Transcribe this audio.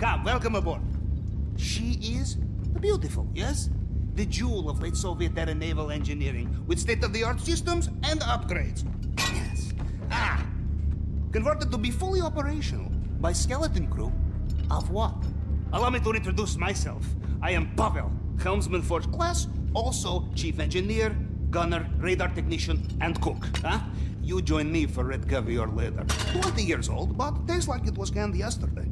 Come, welcome aboard. She is beautiful, yes? The jewel of late Soviet era naval engineering, with state-of-the-art systems and upgrades. Yes. Ah! Converted to be fully operational by skeleton crew of what? Allow me to introduce myself. I am Pavel, helmsman first class, also chief engineer, gunner, radar technician, and cook. Huh? You join me for red caviar later. 20 years old, but tastes like it was canned yesterday.